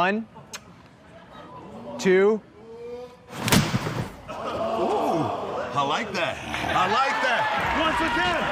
One, two. Ooh, I like that. I like that. Once again.